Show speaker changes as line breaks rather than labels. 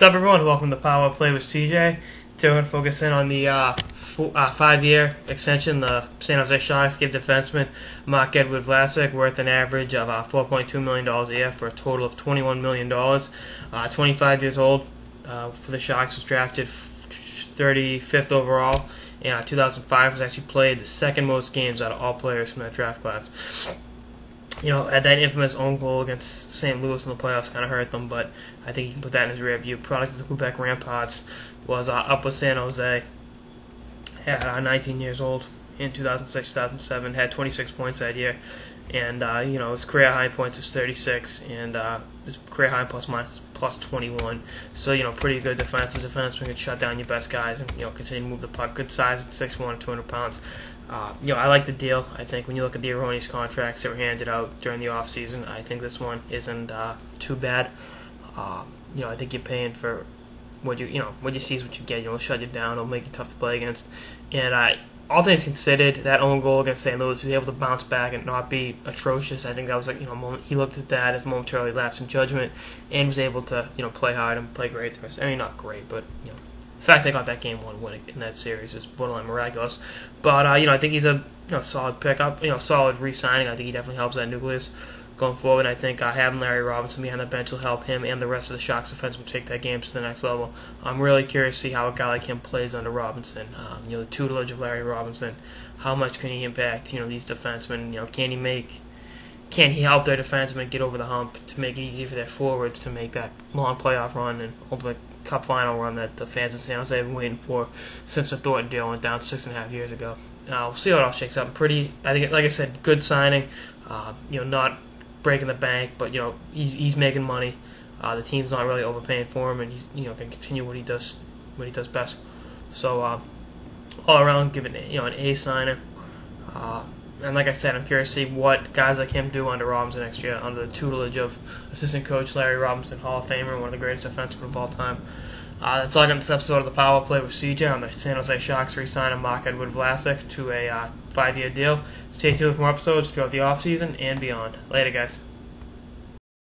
What's up, everyone? Welcome to Power Play with CJ. Today we're going to focus in on the uh, uh, five-year extension the San Jose Sharks give defenseman Marc-Edouard Vlasic worth an average of uh, $4.2 million a year for a total of $21 million. Uh, 25 years old uh, for the Sharks, was drafted 35th overall. In uh, 2005, was actually played the second most games out of all players from that draft class you know, at that infamous own goal against St. Louis in the playoffs kind of hurt them, but I think he can put that in his rear view. Product of the Quebec Remparts was uh, up with San Jose at uh, 19 years old in 2006-2007, had 26 points that year, and uh, you know his career high points is 36, and uh, his career high plus minus plus 21. So you know pretty good defensive defense. We can shut down your best guys and you know continue to move the puck. Good size at 6'1", 200 pounds. Uh, you know, I like the deal. I think when you look at the Aronis contracts that were handed out during the offseason, I think this one isn't uh, too bad. Uh, you know, I think you're paying for what you you know what you see is what you get. You know, it'll shut you down. It'll make you tough to play against. And I, all things considered, that own goal against St. Louis was able to bounce back and not be atrocious. I think that was like you know moment, he looked at that as momentarily lapse in judgment and was able to you know play hard and play great. The rest. I mean, not great, but you know the fact they got that game one win in that series is borderline miraculous. But uh, you know, I think he's a you know, solid pickup, you know, solid re-signing. I think he definitely helps that nucleus going forward. I think uh, having Larry Robinson behind the bench will help him and the rest of the Sharks defense will take that game to the next level. I'm really curious to see how a guy like him plays under Robinson. Um, you know, the tutelage of Larry Robinson. How much can he impact? You know, these defensemen. You know, can he make? Can he help their defensemen get over the hump to make it easy for their forwards to make that long playoff run and ultimate Cup final run that the fans in San Jose have been waiting for since the Thornton deal went down six and a half years ago. Now we'll see how it all shakes out. Pretty, I think, like I said, good signing. Uh, you know, not breaking the bank, but you know he's, he's making money. Uh, the team's not really overpaying for him, and he's you know can continue what he does what he does best. So uh, all around, give it you know an A signer. Uh, and like I said, I'm curious to see what guys like him do under Robinson next year, under the tutelage of assistant coach Larry Robinson, Hall of Famer, one of the greatest defensemen of all time. Uh, that's all I got in this episode of the Power Play with CJ on the San Jose Sharks re-signing Marc-Edouard Vlasic to a uh, five-year deal. Stay tuned for more episodes throughout the offseason and beyond. Later, guys.